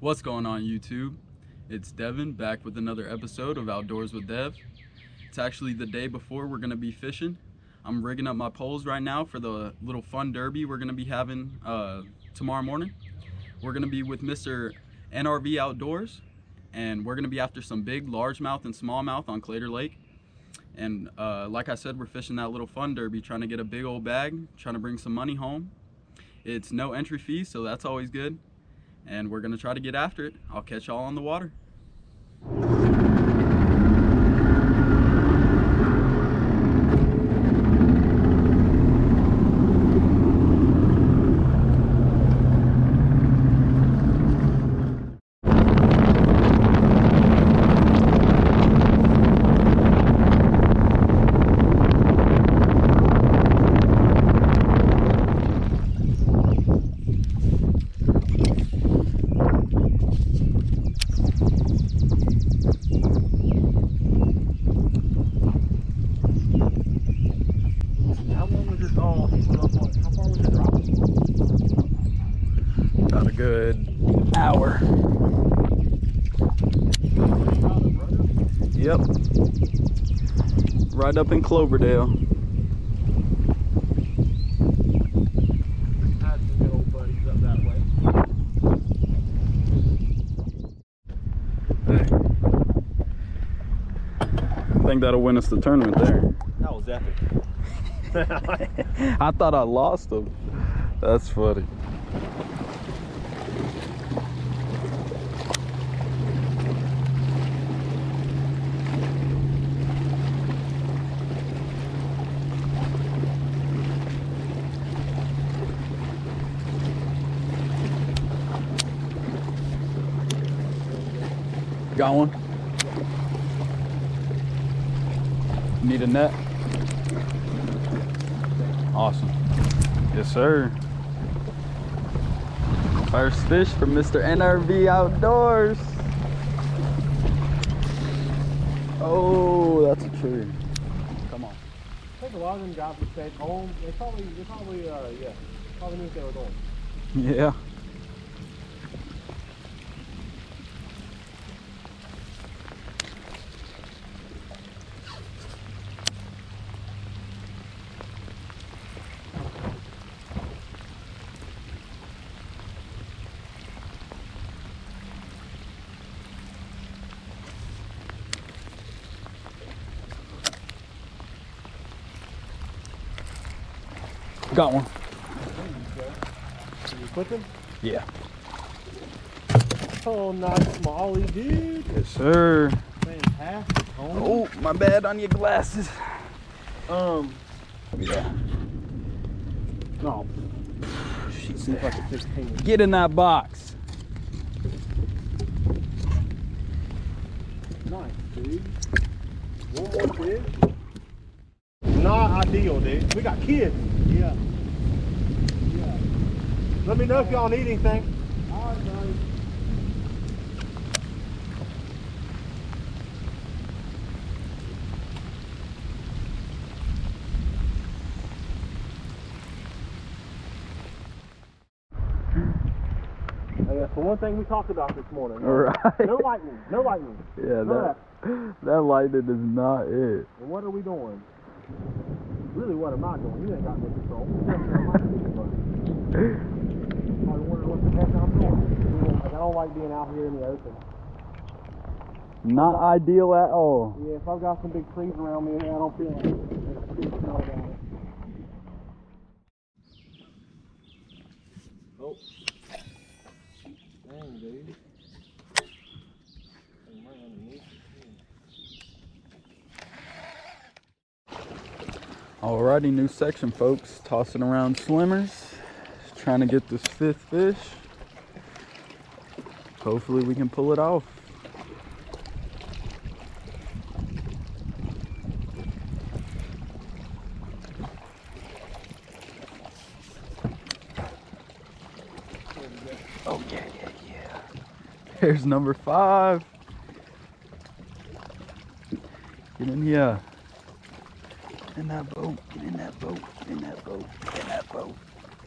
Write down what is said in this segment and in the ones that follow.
What's going on YouTube? It's Devin back with another episode of Outdoors with Dev. It's actually the day before we're gonna be fishing. I'm rigging up my poles right now for the little fun derby we're gonna be having uh, tomorrow morning. We're gonna be with Mr. NRV Outdoors and we're gonna be after some big largemouth and smallmouth on Claytor Lake. And uh, like I said, we're fishing that little fun derby, trying to get a big old bag, trying to bring some money home. It's no entry fee, so that's always good and we're gonna try to get after it. I'll catch y'all on the water. Good hour. Yep. Right up in Cloverdale. Had some good old buddies up that way. I think that'll win us the tournament there. That was epic. I thought I lost him. That's funny. Got one? Need a net? Awesome. Yes, sir. First fish for Mr. NRV Outdoors. Oh, that's a tree. Come on. I think a lot of them guys would stay home. They probably, they probably, uh, yeah, probably knew what they were doing. Yeah. Got one. Can you put? Yeah. Oh, nice molly, dude. Yes, sir. Fantastic. homie. Oh, my bad on your glasses. Um, Yeah. no. She seems like a 16. Get in that box. Nice, dude. One more fish. Not ideal, dude. We got kids. Yeah. Yeah. Let me know if y'all need anything. All right, buddy. That's the one thing we talked about this morning. All right. No lightning. No lightning. Yeah, that that lightning is not it. And what are we doing? Really, what am I doing? You ain't got no control. Probably wondering what the heck I'm doing. Like, I don't like being out here in the open. Not ideal at all. Yeah, if I've got some big trees around me, I don't feel like it. It's too small down there. Oh. Dang, dude. Thing right underneath it, Alrighty, new section, folks. Tossing around slimmers. Trying to get this fifth fish. Hopefully, we can pull it off. Oh, yeah, yeah, yeah. There's number five. Get in here. In that boat. Get in that boat. Get in that boat. Get in that boat.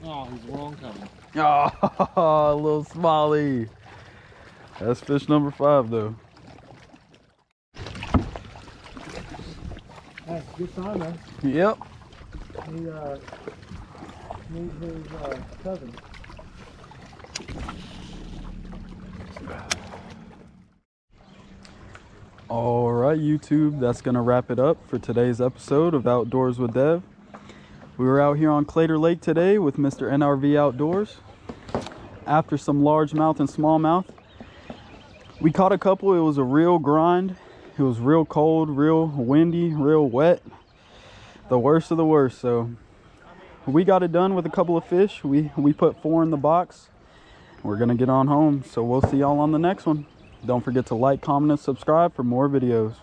Oh, he's long coming. Oh, little Smalley. That's fish number five though. That's a good sign though. Yep. He uh needs his uh cousin. All right, YouTube, that's going to wrap it up for today's episode of Outdoors with Dev. We were out here on Claytor Lake today with Mr. NRV Outdoors. After some largemouth and smallmouth, we caught a couple. It was a real grind. It was real cold, real windy, real wet. The worst of the worst. So we got it done with a couple of fish. We we put four in the box. We're gonna get on home. So we'll see y'all on the next one. Don't forget to like, comment, and subscribe for more videos.